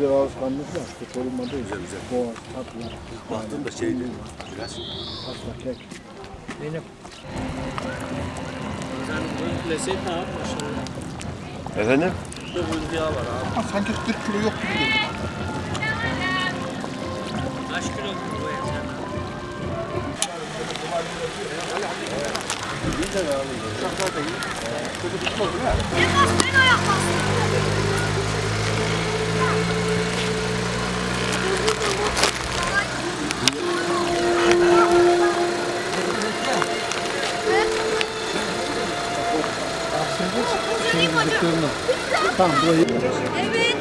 bir alışkanlık var. Kötü olmadı. Güzel, güzel. Boğaz, tatlı. Baktım da şeydi biraz. Pasta, kek. Benim. Efendim? Bir hülya var abi. Ha, sanki 40 kilo yok gibi geliyor. Kaç kilo bu et sen? Tamam burayı. Evet.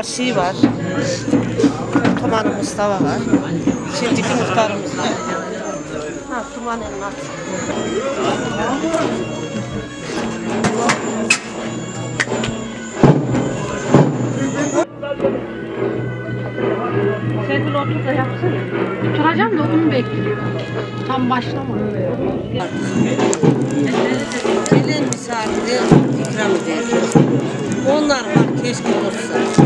Var, şey var. Tumanı Mustafa var. Şimdiki muhtarımız var. Ha, Tuman Elmas. Serpil otur da yapsın. Oturacağım da onu bekliyorum. Tam başlamadı. Gelen misafire ikram ederiz. Onlar var, keşke olsa.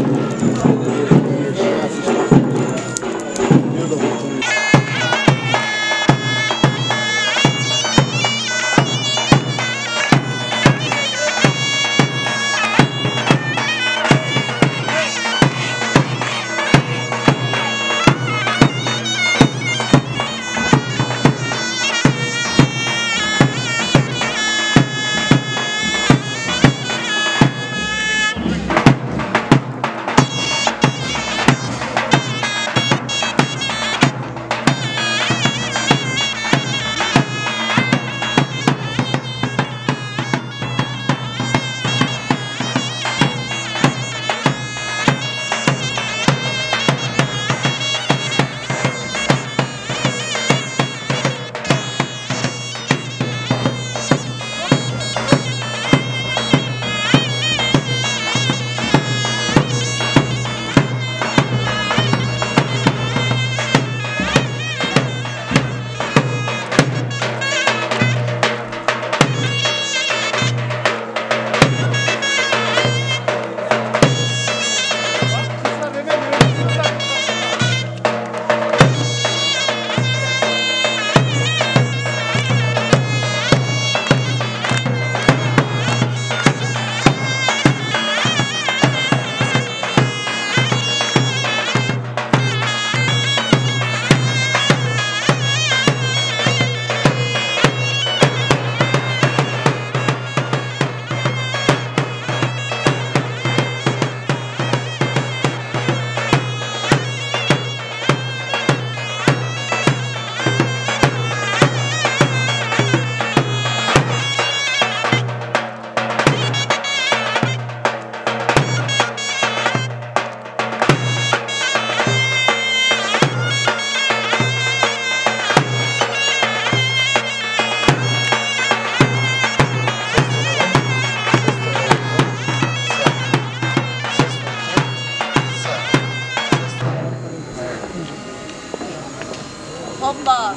건반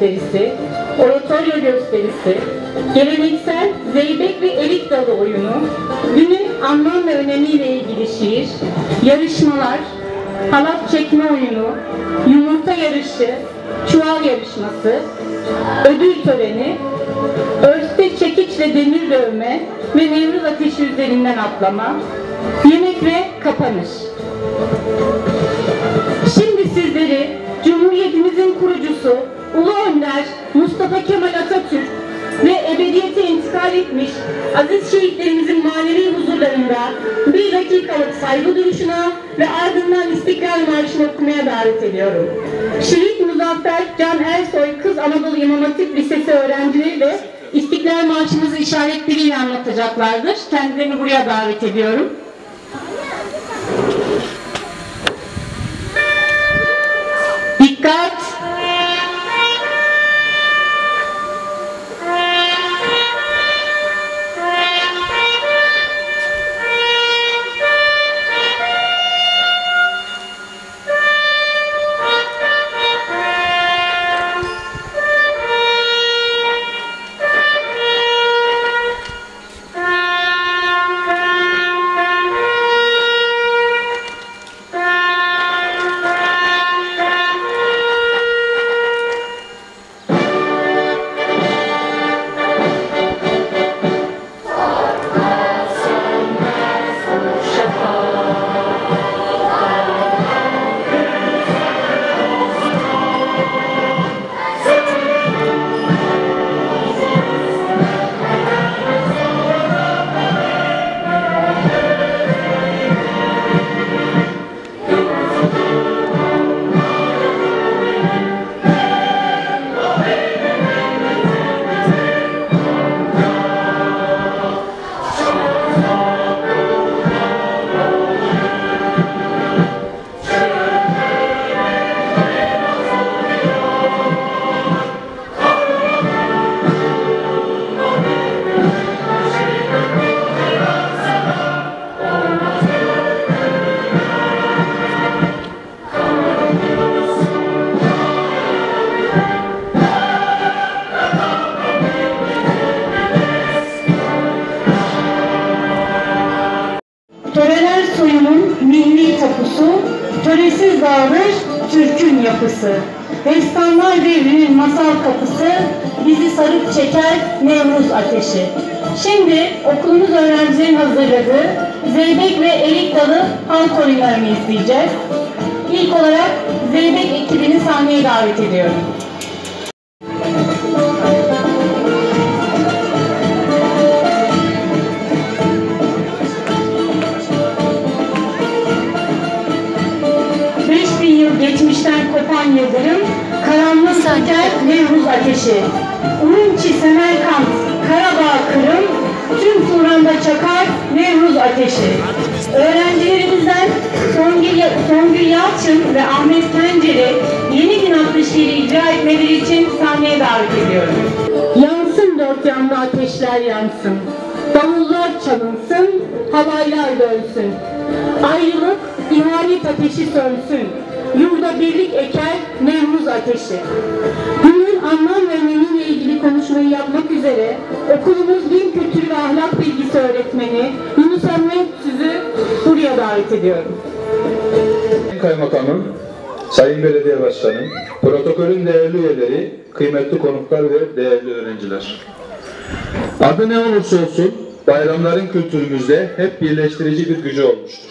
gösterisi, oratoryo gösterisi, geleneksel zeybek ve erik dalı oyunu, günün anlam ve önemiyle ilgili şiir, yarışmalar, halat çekme oyunu, yumurta yarışı, çuval yarışması, ödül töreni, Örste çekiçle demir dövme ve Nevruz ateşi üzerinden atlama, yemek ve kapanış. Şimdi sizleri Cumhuriyetimizin kurucusu Kemal Atatürk ve ebediyete intikal etmiş aziz şehitlerimizin manevi huzurlarında bir dakikalık saygı duruşuna ve ardından İstiklal Marşı'nı okumaya davet ediyorum. Şehit Muzaffer Can Ersoy Kız Anadolu İmam Hatip Lisesi öğrencileri de İstiklal Marşımızı işaret diliyle anlatacaklardır. Kendilerini buraya davet ediyorum. Dikkat! Töreler soyunun milli tapusu, töresiz dağılır Türk'ün yapısı. Destanlar devrinin masal kapısı, bizi sarıp çeker Nevruz ateşi. Şimdi okulumuz öğrencilerin hazırladığı Zeybek ve Erik Dalı halk oyunlarını izleyeceğiz. İlk olarak Zeybek ekibini sahneye davet ediyorum. Ateşi. Urumçi Semerkant, Karabağ Kırım, tüm Turan'da çakar Nevruz ateşi. Öğrencilerimizden Songül, Songül Yalçın ve Ahmet Kencer'i Yeni Gün şiiri icra etmeleri için sahneye davet ediyorum. Yansın dört yanda ateşler yansın. Davullar çalınsın, halaylar dönsün. Ayrılık, ihanet ateşi sönsün. Yurda birlik eker Nevruz ateşi. Anlam ve önemiyle ilgili konuşmayı yapmak üzere okulumuz din kültürü ve ahlak bilgisi öğretmeni Yunus Emre Süz'ü buraya davet ediyorum. Kaymakamım, Sayın Belediye Başkanım, protokolün değerli üyeleri, kıymetli konuklar ve değerli öğrenciler. Adı ne olursa olsun bayramların kültürümüzde hep birleştirici bir gücü olmuştur.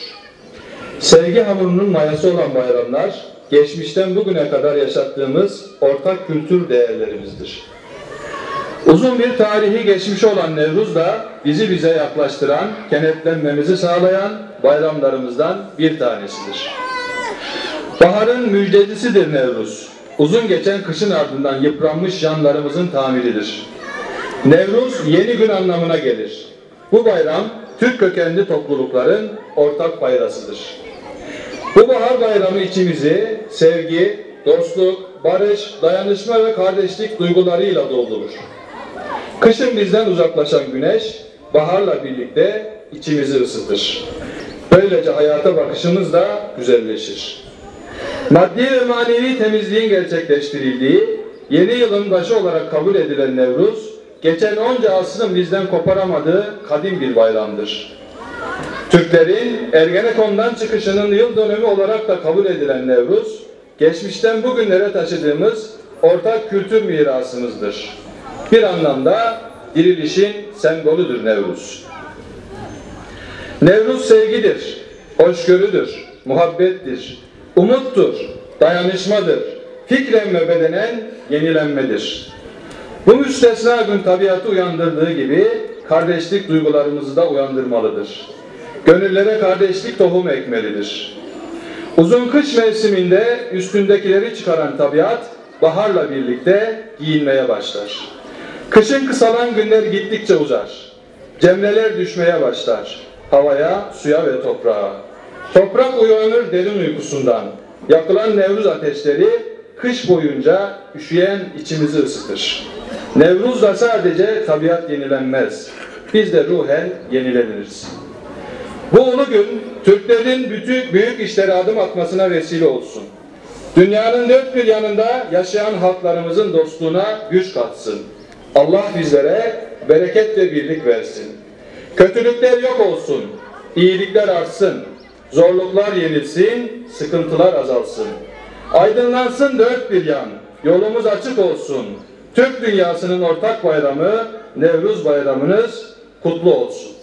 Sevgi hamurunun mayası olan bayramlar, geçmişten bugüne kadar yaşattığımız ortak kültür değerlerimizdir. Uzun bir tarihi geçmiş olan Nevruz da bizi bize yaklaştıran, kenetlenmemizi sağlayan bayramlarımızdan bir tanesidir. Baharın müjdecisidir Nevruz. Uzun geçen kışın ardından yıpranmış yanlarımızın tamiridir. Nevruz yeni gün anlamına gelir. Bu bayram Türk kökenli toplulukların ortak bayrasıdır. Bu bahar bayramı içimizi sevgi, dostluk, barış, dayanışma ve kardeşlik duygularıyla doldurur. Kışın bizden uzaklaşan güneş, baharla birlikte içimizi ısıtır. Böylece hayata bakışımız da güzelleşir. Maddi ve manevi temizliğin gerçekleştirildiği, yeni yılın başı olarak kabul edilen Nevruz, geçen onca asrın bizden koparamadığı kadim bir bayramdır. Türklerin Ergenekon'dan çıkışının yıl dönümü olarak da kabul edilen Nevruz, geçmişten bugünlere taşıdığımız ortak kültür mirasımızdır. Bir anlamda dirilişin sembolüdür Nevruz. Nevruz sevgidir, hoşgörüdür, muhabbettir, umuttur, dayanışmadır, fikren ve bedenen yenilenmedir. Bu müstesna gün tabiatı uyandırdığı gibi kardeşlik duygularımızı da uyandırmalıdır. Gönüllere kardeşlik tohumu ekmelidir. Uzun kış mevsiminde üstündekileri çıkaran tabiat baharla birlikte giyinmeye başlar. Kışın kısalan günler gittikçe uzar. Cemreler düşmeye başlar. Havaya, suya ve toprağa. Toprak uyanır derin uykusundan. Yakılan Nevruz ateşleri kış boyunca üşüyen içimizi ısıtır. Nevruz'da sadece tabiat yenilenmez. Biz de ruhen yenileniriz. Bu ulu gün Türklerin bütün büyük işlere adım atmasına vesile olsun. Dünyanın dört bir yanında yaşayan halklarımızın dostluğuna güç katsın. Allah bizlere bereket ve birlik versin. Kötülükler yok olsun, iyilikler artsın, zorluklar yenilsin, sıkıntılar azalsın. Aydınlansın dört bir yan, yolumuz açık olsun. Türk dünyasının ortak bayramı Nevruz bayramınız kutlu olsun.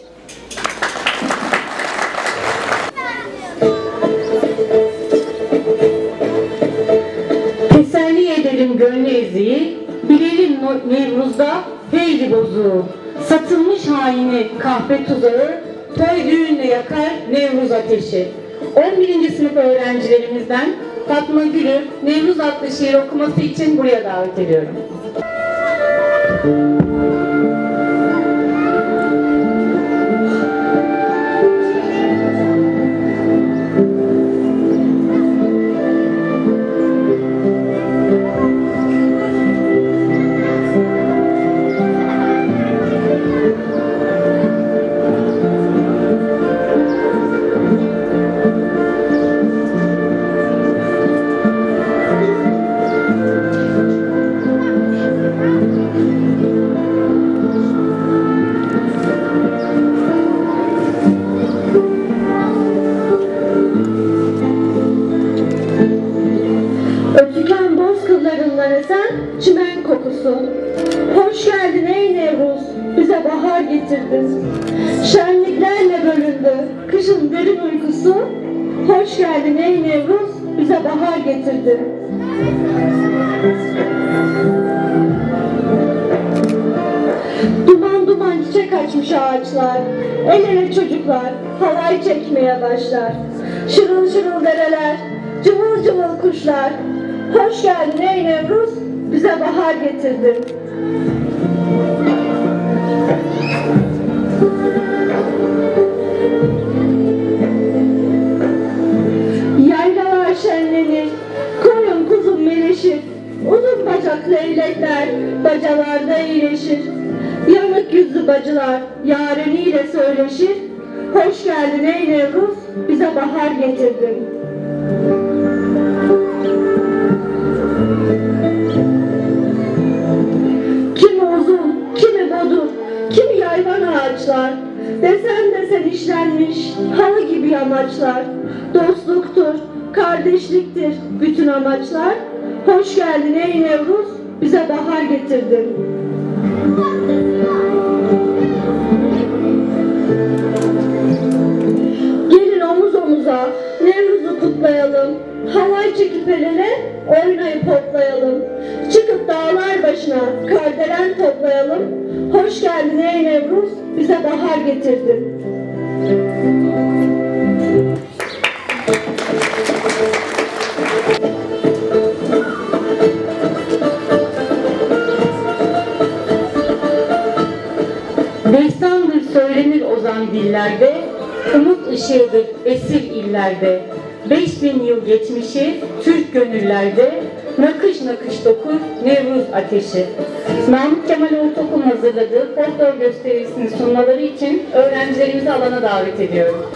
Eziği, bilelim Nevruz'da feyli bozuğu. Satılmış haini kahpe tuzağı, toy düğünle yakar Nevruz ateşi. 11. sınıf öğrencilerimizden Fatma Gül'ü Nevruz adlı şiir okuması için buraya davet ediyorum. Bize gibi yamaçlar. Dostluktur, kardeşliktir bütün amaçlar. Hoş geldin ey Nevruz, bize bahar getirdin. Gelin omuz omuza Nevruz'u kutlayalım. Halay çekip el ele oynayıp hoplayalım. Çıkıp dağlar başına kardelen toplayalım. Hoş geldin ey Nevruz, bize bahar getirdin. Destandır söylenir ozan diller ışığıdır esir illerde. 5000 yıl geçmişi Türk gönüllerde nakış nakış dokur Nevruz ateşi. Namık Kemal Ortaokul hazırladığı folklor gösterisini sunmaları için öğrencilerimizi alana davet ediyorum.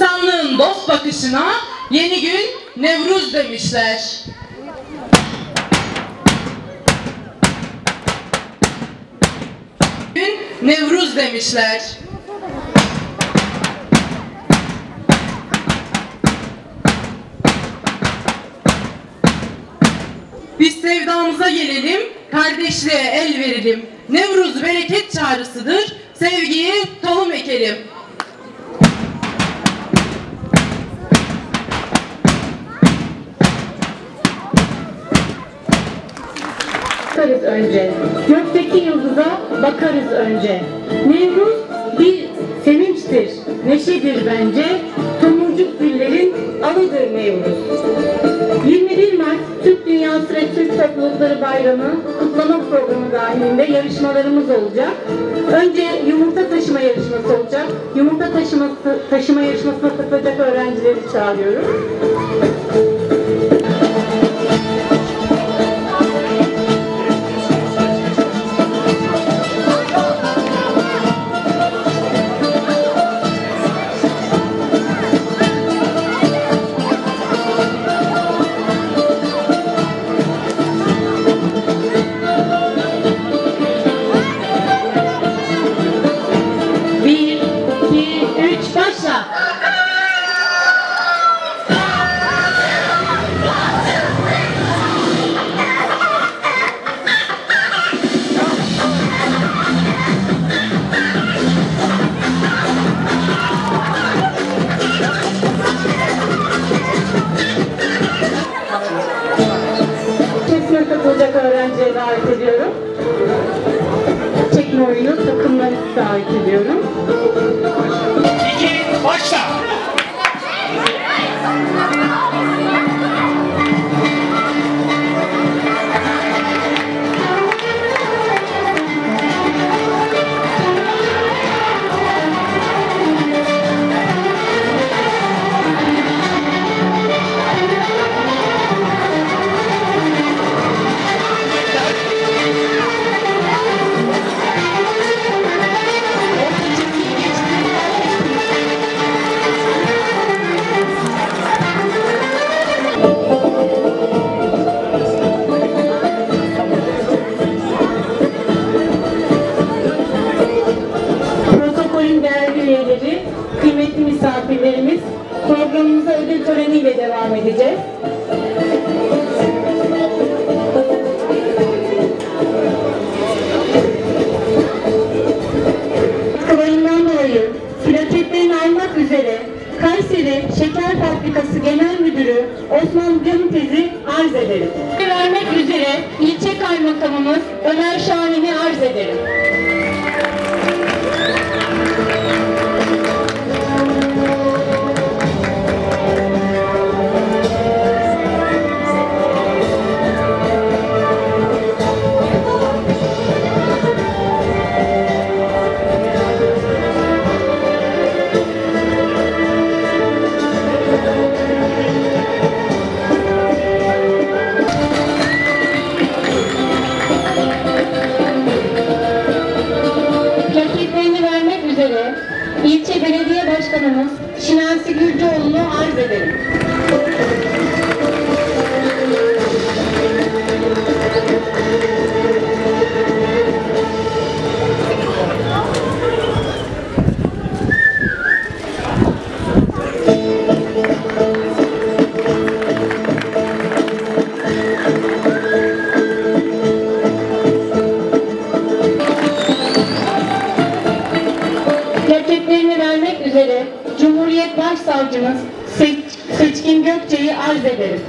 İnsanlığın dost bakışına yeni gün Nevruz demişler. Gün Nevruz demişler. Biz sevdamıza gelelim, kardeşliğe el verelim. Nevruz bereket çağrısıdır, sevgiyi tohum ekelim. Bakarız önce. Gökteki yıldıza bakarız önce. Nevruz bir sevinçtir, neşedir bence. Tomurcuk güllerin alıdır Nevruz. 21 Mart Türk Dünyası ve Türk Toplulukları Bayramı kutlama programı dahilinde yarışmalarımız olacak. Önce yumurta taşıma yarışması olacak. Yumurta taşıması, taşıma yarışmasına katılacak öğrencileri çağırıyorum. Plaketlerini vermek üzere Cumhuriyet Başsavcımız Seç- Seçkin Gökçe'yi arz ederim.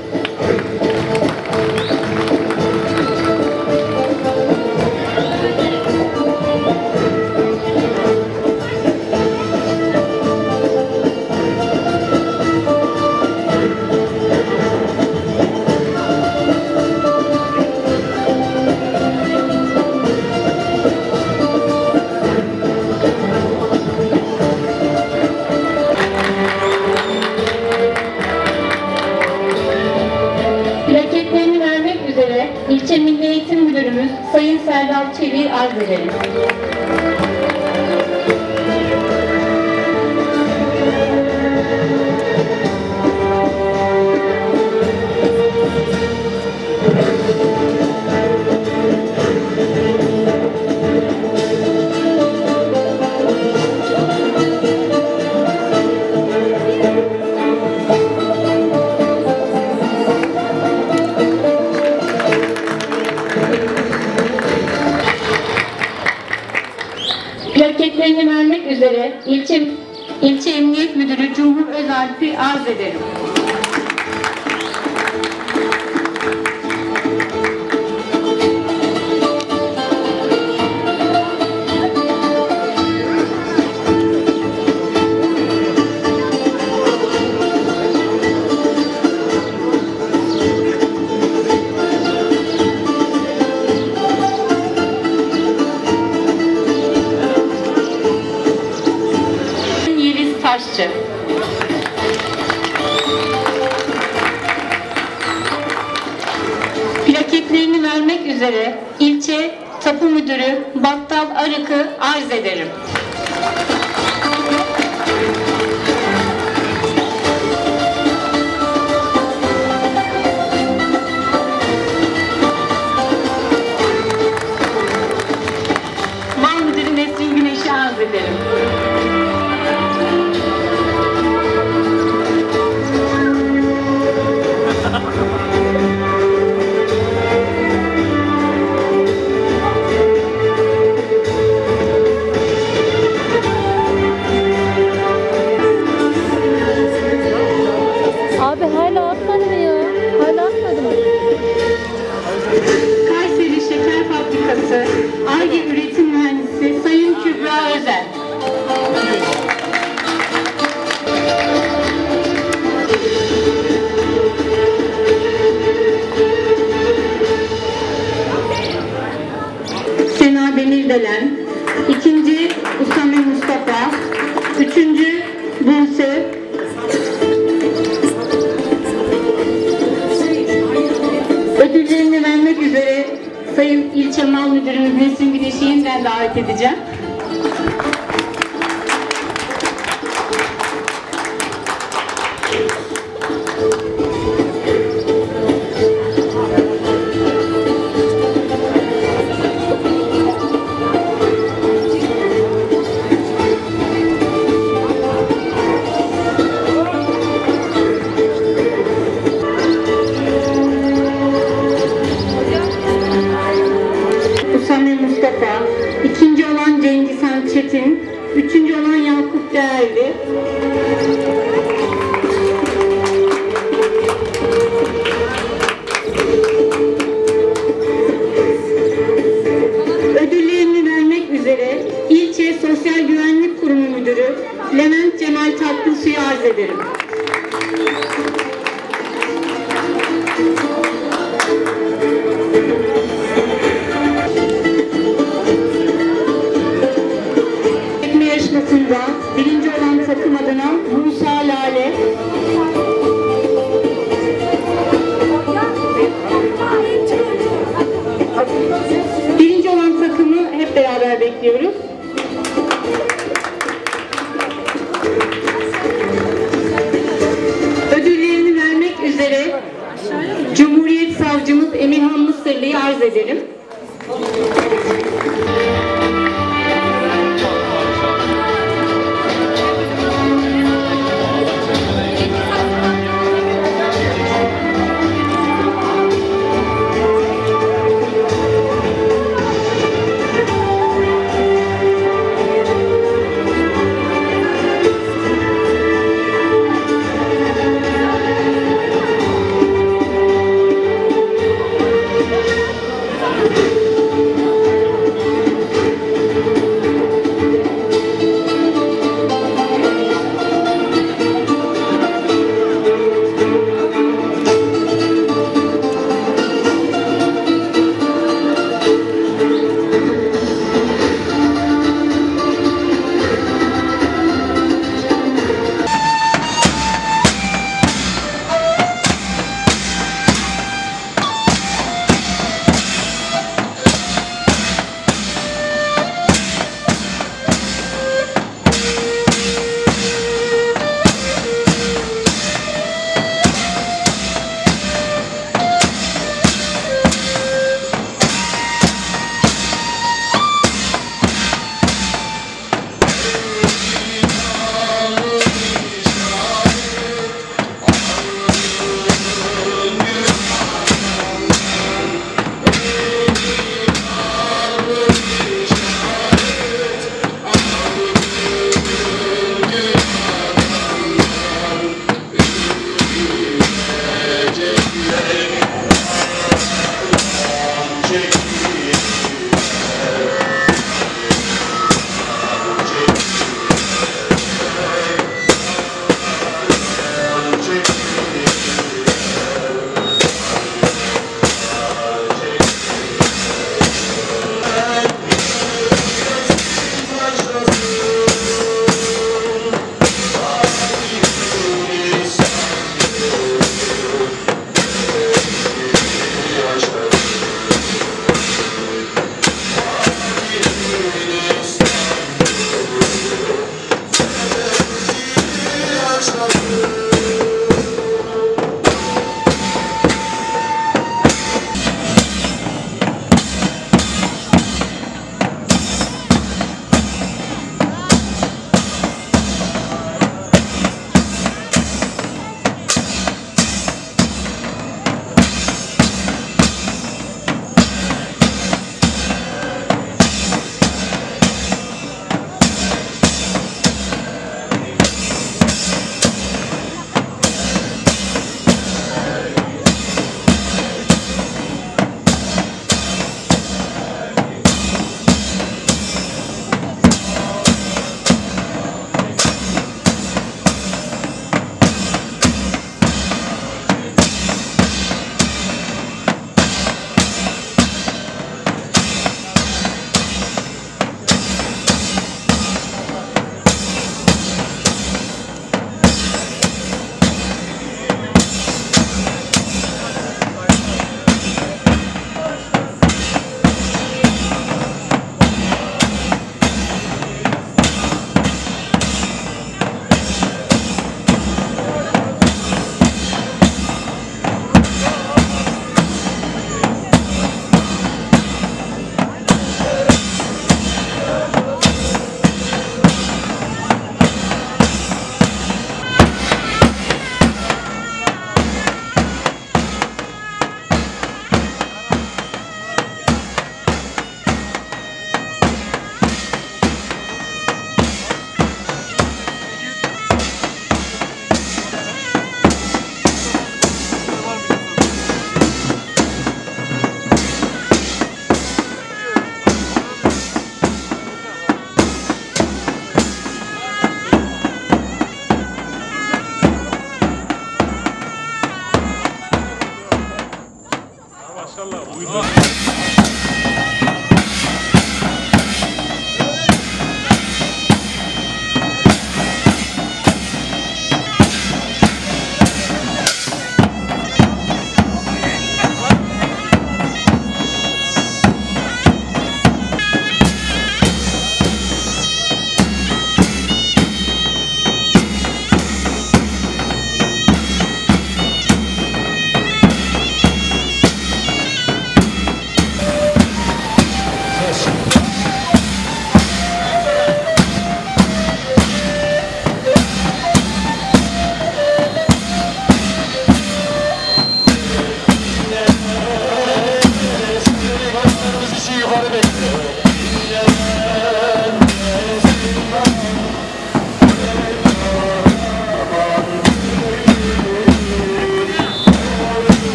चार बजे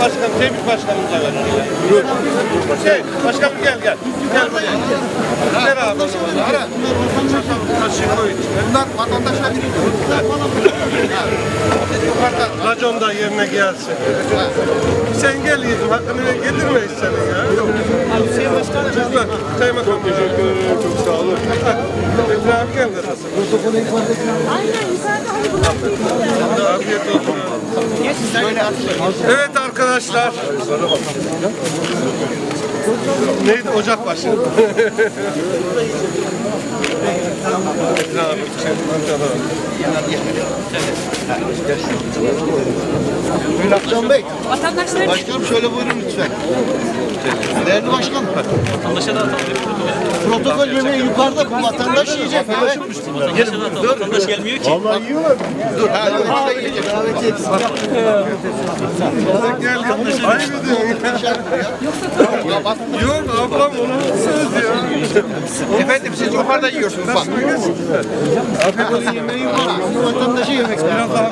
ver. Başkan, Tebrik başkanımıza ver. Dur. Şey, başkanım gel gel. Gel buraya. Ver abi. Ara. Bunlar vatandaşa Yukarıda racon da yerine gelsin. Sen gel yedim. Hakkını yedirmeyiz senin ya. Abi Sayın Başkanım. Lütfen. Sayın Bakanım. Teşekkür ederim. Çok sağ olun. İbrahim gel kasası. Hadi Afiyet olsun. Evet arkadaşlar. Neydi? Ocakbaşı. Can Bey. Başkanım şöyle buyurun lütfen. Değerli başkanım. Protokol yemeği yukarıda bu vatandaş yiyecek. Vatandaş gelmiyor ki. Vallahi yiyorlar. Dur. Davetiye eksik. Yok ablam onu söz ya. Efendim siz yukarıda yiyorsunuz bak. Protokol yemeği yukarıda. Vatandaşı yemek. Biraz daha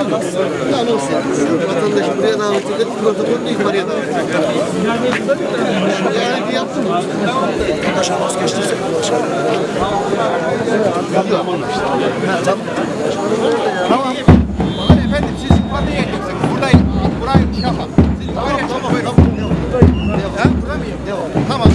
yapmaz. Anons yapmaz. Vatandaş buraya davet eder, protokolünü yukarıya davet eder. Yani yaptım. Başka vazgeçtirsek Tamam. Tamam. Efendim siz ifade edeceksiniz. Buradayım. Burayı yapalım. Siz tamam, tamam, tamam. Buradayım. Devam. Buradayım. Devam. Tamam.